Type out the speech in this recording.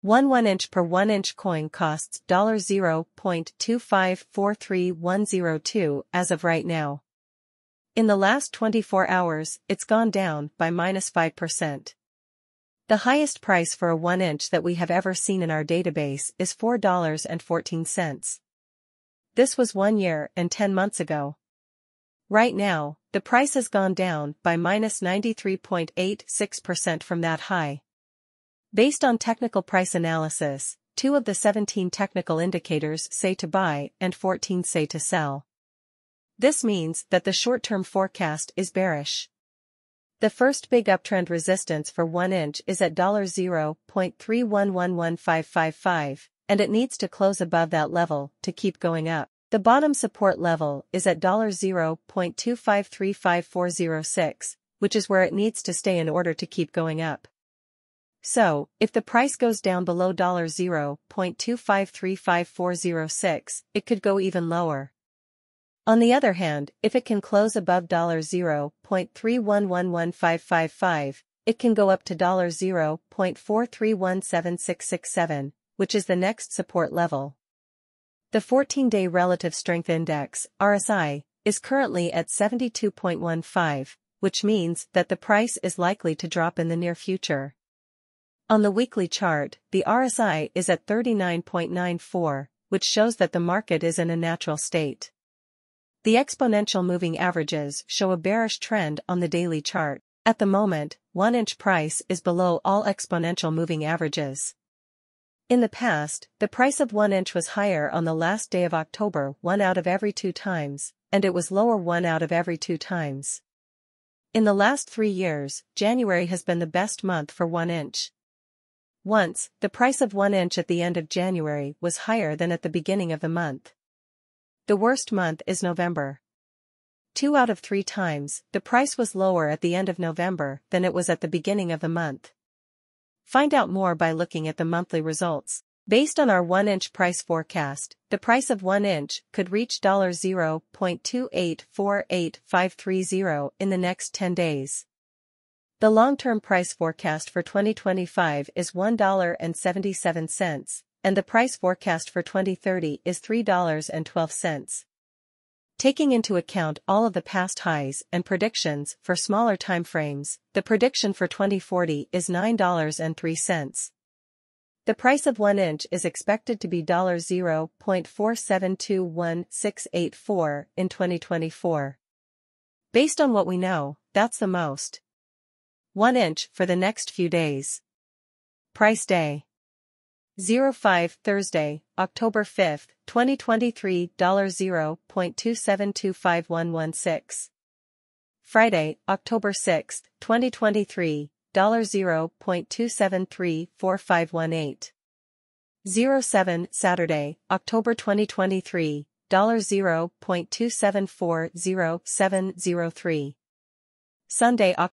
One 1 inch per 1 inch coin costs $0.2543102 as of right now. In the last 24 hours, it's gone down by minus 5%. The highest price for a 1 inch that we have ever seen in our database is $4.14. This was one year and 10 months ago. Right now, the price has gone down by minus 93.86% from that high. Based on technical price analysis, two of the 17 technical indicators say to buy and 14 say to sell. This means that the short-term forecast is bearish. The first big uptrend resistance for 1 inch is at $0.3111555, and it needs to close above that level to keep going up. The bottom support level is at $0.2535406, which is where it needs to stay in order to keep going up. So, if the price goes down below $0.2535406, it could go even lower. On the other hand, if it can close above $0.3111555, it can go up to $0.4317667, which is the next support level. The 14-day Relative Strength Index, RSI, is currently at 72.15, which means that the price is likely to drop in the near future. On the weekly chart, the RSI is at 39.94, which shows that the market is in a natural state. The exponential moving averages show a bearish trend on the daily chart. At the moment, 1-inch price is below all exponential moving averages. In the past, the price of 1 inch was higher on the last day of October one out of every two times, and it was lower one out of every two times. In the last three years, January has been the best month for 1 inch. Once, the price of 1 inch at the end of January was higher than at the beginning of the month. The worst month is November. Two out of three times, the price was lower at the end of November than it was at the beginning of the month. Find out more by looking at the monthly results. Based on our 1-inch price forecast, the price of 1 inch could reach $0.2848530 in the next 10 days. The long-term price forecast for 2025 is $1.77, and the price forecast for 2030 is $3.12. Taking into account all of the past highs and predictions for smaller time frames, the prediction for 2040 is $9.03. The price of 1 inch is expected to be $0.4721684 in 2024. Based on what we know, that's the most. 1 inch for the next few days. Price day. 05 Thursday, October 5, 2023 $0.2725116. Friday, October 6, 2023 $0.2734518. 07 Saturday, October 2023 $0.2740703. Sunday, October